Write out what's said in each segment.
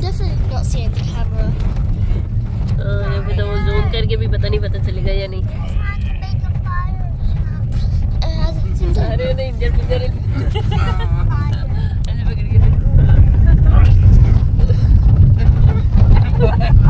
definitely not seeing the camera. तो देखो तो वो जूम करके भी पता नहीं पता चलेगा या नहीं। अरे नहीं इंजर पिंजर ऐसे पकड़ के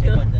capito?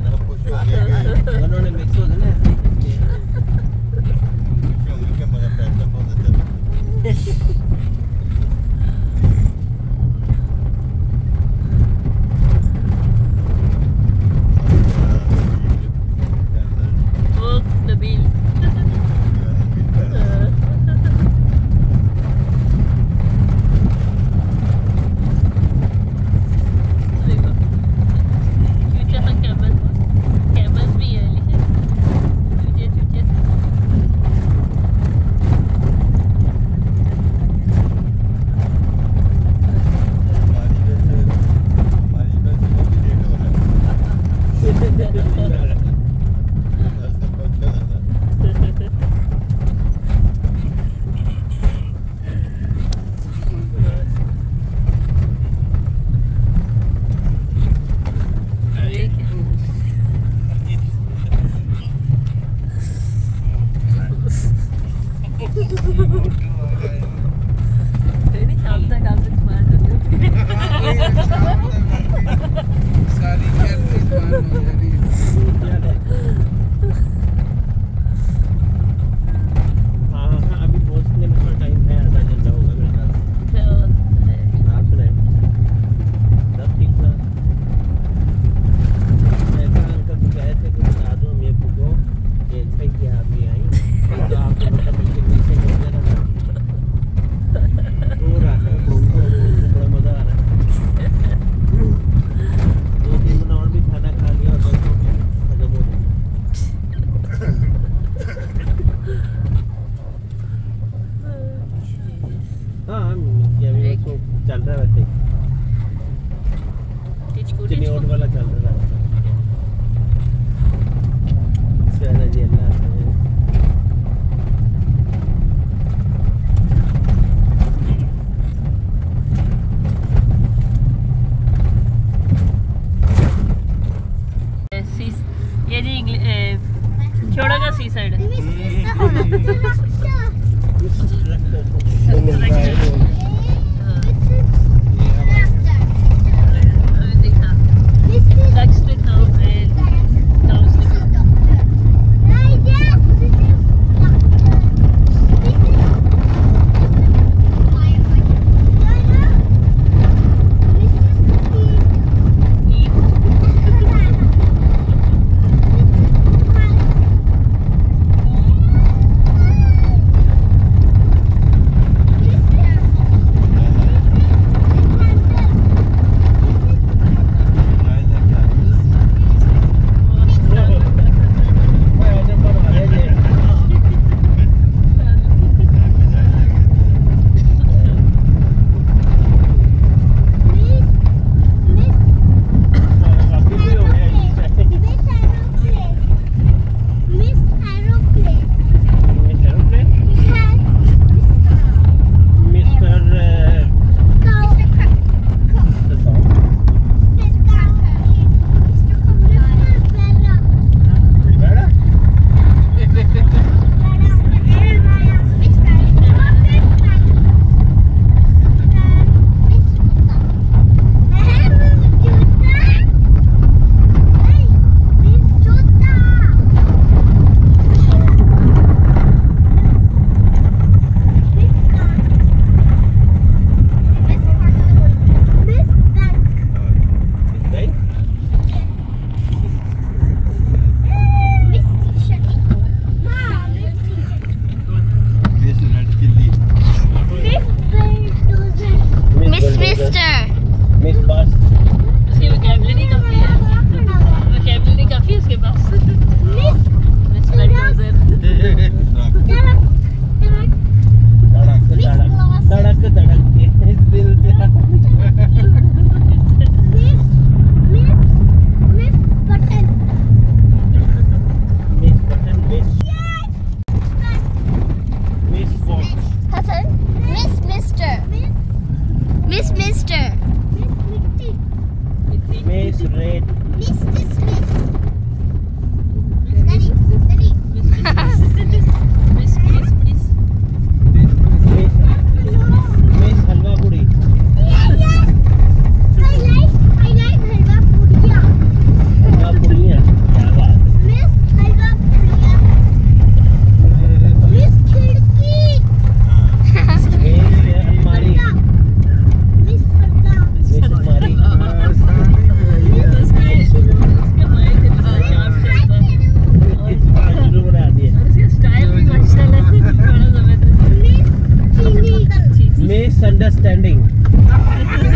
misunderstanding.